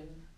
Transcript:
been